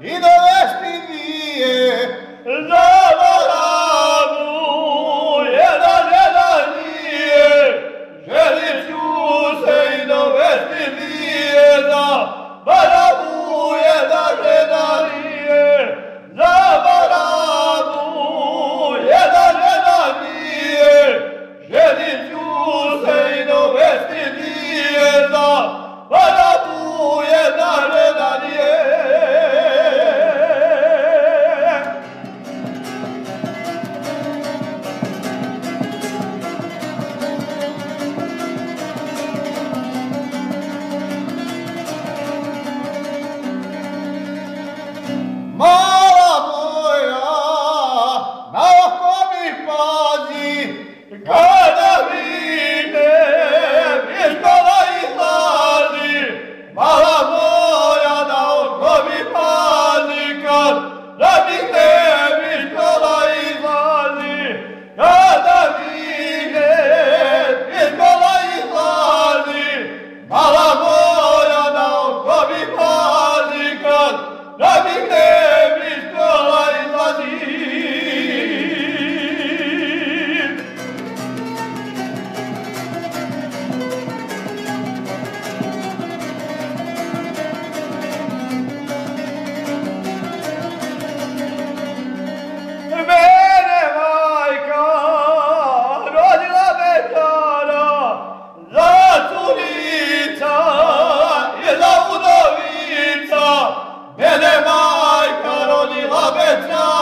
¡Ido! E ne mai caroli la vetrai